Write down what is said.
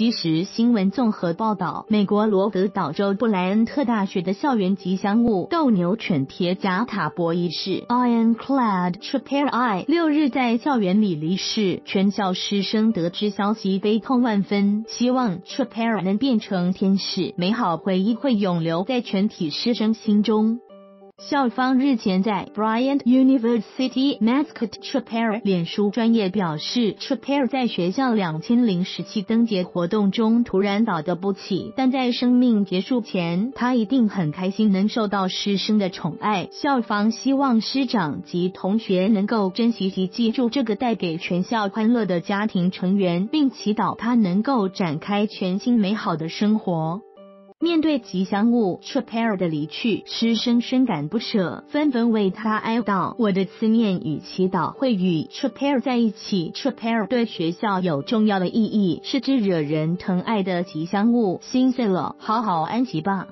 即时新闻综合报道，美国罗德岛州布莱恩特大学的校园吉祥物斗牛犬铁甲塔博一世 （Ironclad Trapper） I） 六日在校园里离世，全校师生得知消息悲痛万分，希望 Trapper 能变成天使，美好回忆会永留在全体师生心中。校方日前在 Bryant University Mascot Trapper 脸书专业表示，Trapper 在学校两千零十七灯节活动中突然倒得不起，但在生命结束前，他一定很开心能受到师生的宠爱。校方希望师长及同学能够珍惜及记住这个带给全校欢乐的家庭成员，并祈祷他能够展开全新美好的生活。面对吉祥物 Trapper 的离去，师生深感不舍，纷纷为他哀悼。我的思念与祈祷会与 Trapper 在一起。Trapper 对学校有重要的意义，是只惹人疼爱的吉祥物。心碎了，好好安息吧。